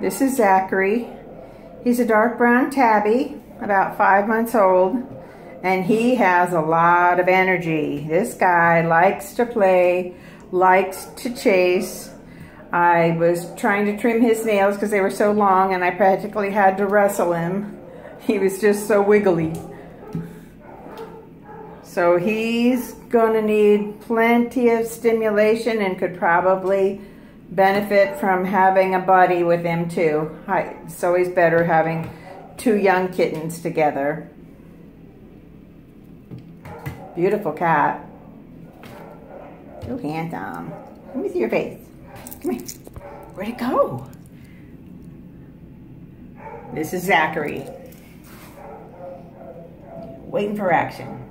This is Zachery. He's a dark brown tabby, about five months old, and he has a lot of energy. This guy likes to play, likes to chase. I was trying to trim his nails because they were so long and I practically had to wrestle him. He was just so wiggly. So he's to need plenty of stimulation and could probably benefit from having a buddy with him too. It's always better having two young kittens together. Beautiful cat. So handsome. Let me see your face. Come here. Where'd it go? This is Zachery. Waiting for action.